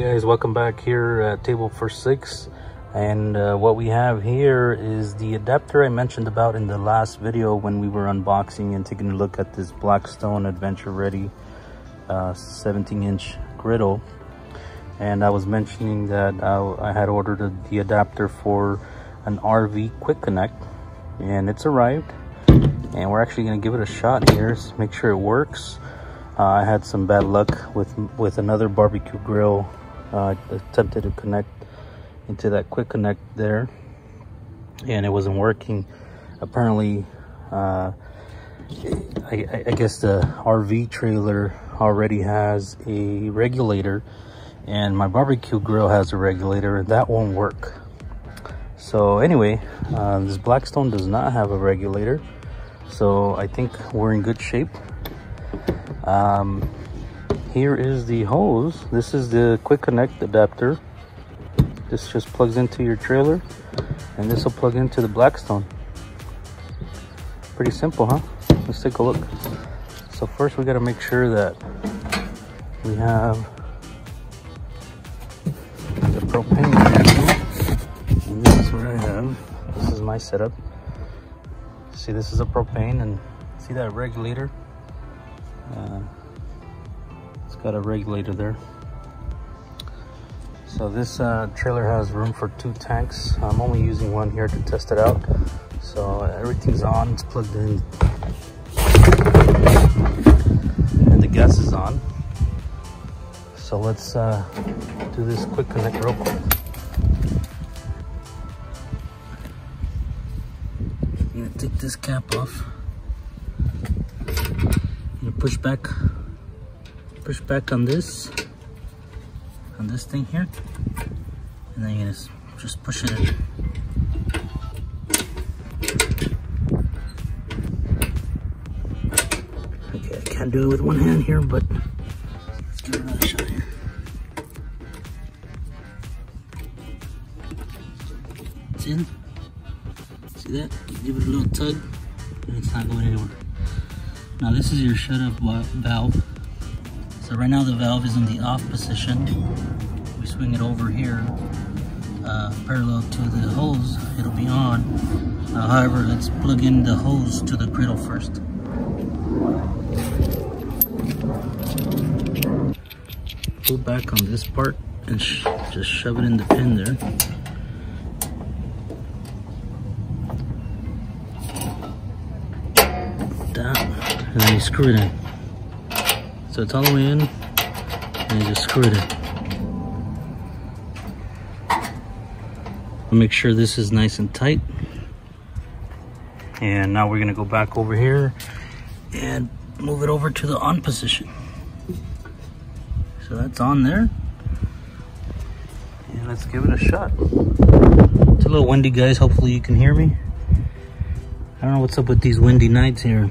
welcome back here at table for six. And uh, what we have here is the adapter i mentioned about in the last video when we were unboxing and taking a look at this blackstone adventure ready uh, 17 inch griddle. And i was mentioning that i, I had ordered a, the adapter for an rv quick connect and it's arrived. And we're actually going to give it a shot here make sure it works. Uh, I had some bad luck with with another barbecue grill. Uh, attempted to connect into that quick connect there, and it wasn't working. Apparently, uh, I, I, guess the RV trailer already has a regulator, and my barbecue grill has a regulator, and that won't work. So anyway, uh, this Blackstone does not have a regulator, so I think we're in good shape. Um, here is the hose. This is the quick connect adapter. This just plugs into your trailer and this will plug into the Blackstone. Pretty simple, huh? Let's take a look. So first we gotta make sure that we have the propane and this is what I have. This is my setup. See, this is a propane and see that regulator? Uh, got a regulator there. So this uh, trailer has room for two tanks. I'm only using one here to test it out. So everything's on, it's plugged in. And the gas is on. So let's uh, do this quick connect real quick. I'm gonna take this cap off Gonna push back push back on this on this thing here and then you just just push it in. Okay I can't do it with one hand here but let's give it another shot here. It's in see that? Give it a little tug and it's not going anywhere. Now this is your shut off valve. So right now the valve is in the off position. We swing it over here uh, parallel to the hose, it'll be on. Uh, however, let's plug in the hose to the griddle first. Pull back on this part and sh just shove it in the pin there. and then you screw it in. So it's all the way in, and you just screw it in. Make sure this is nice and tight. And now we're gonna go back over here and move it over to the on position. So that's on there. And let's give it a shot. It's a little windy, guys. Hopefully you can hear me. I don't know what's up with these windy nights here.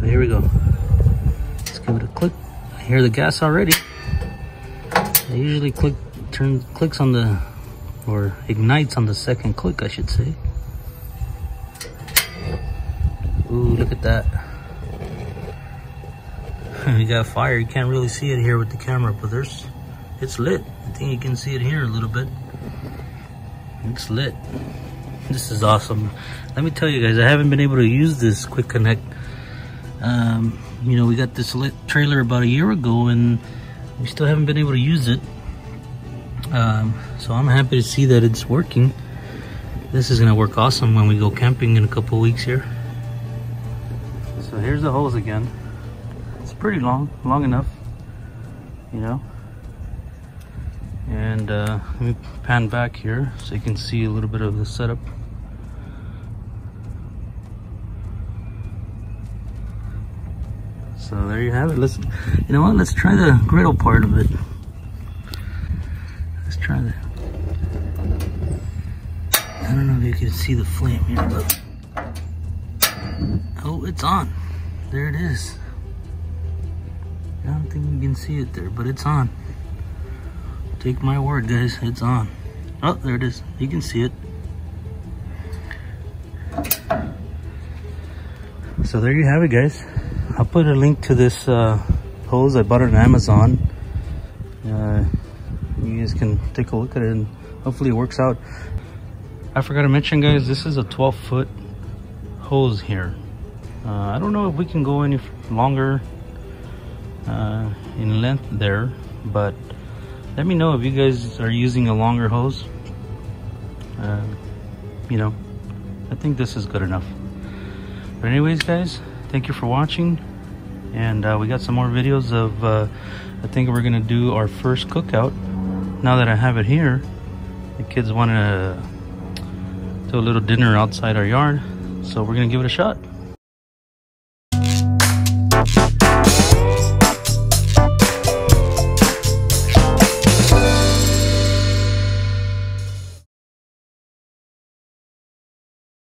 But here we go. Give it a click. I hear the gas already. I usually click, turn, clicks on the, or ignites on the second click, I should say. Ooh, look at that. you got fire. You can't really see it here with the camera, but there's, it's lit. I think you can see it here a little bit. It's lit. This is awesome. Let me tell you guys, I haven't been able to use this quick connect um, you know, we got this trailer about a year ago and we still haven't been able to use it. Um, so I'm happy to see that it's working. This is gonna work awesome when we go camping in a couple weeks here. So here's the hose again. It's pretty long, long enough, you know. And uh, let me pan back here so you can see a little bit of the setup. So there you have it. Let's, you know what? Let's try the griddle part of it. Let's try that. I don't know if you can see the flame here, but oh, it's on. There it is. I don't think you can see it there, but it's on. Take my word, guys, it's on. Oh, there it is. You can see it. So there you have it, guys. I'll put a link to this uh, hose. I bought it on Amazon. Uh, you guys can take a look at it and hopefully it works out. I forgot to mention guys, this is a 12 foot hose here. Uh, I don't know if we can go any longer uh, in length there, but let me know if you guys are using a longer hose. Uh, you know, I think this is good enough. But anyways guys, thank you for watching. And uh, we got some more videos of, uh, I think we're gonna do our first cookout. Now that I have it here, the kids want to do a little dinner outside our yard. So we're gonna give it a shot.